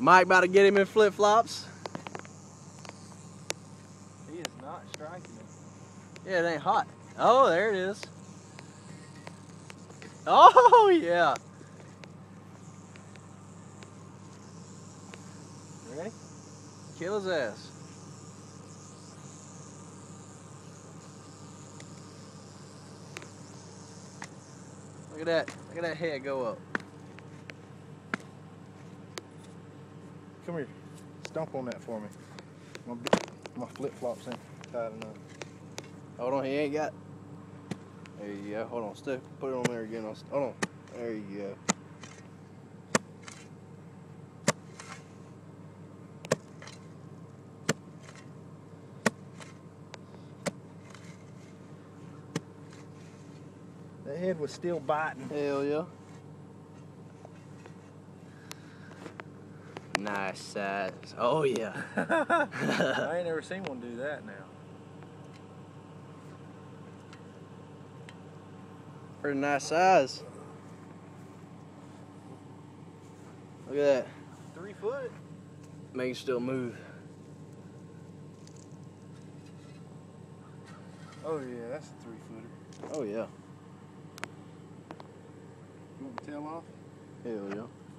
Mike about to get him in flip flops. He is not striking it. Yeah, it ain't hot. Oh, there it is. Oh, yeah. Ready? Kill his ass. Look at that. Look at that head go up. Come here. Stomp on that for me. My, my flip flops ain't tight enough. Hold on, he ain't got. There you go. Hold on, stick. Put it on there again. I'll Hold on. There you go. That head was still biting. Hell yeah. Nice size. Oh yeah. I ain't never seen one do that now. Pretty nice size. Look at that. Three foot. Make it still move. Oh yeah, that's a three footer. Oh yeah. You want the tail off? Hell yeah.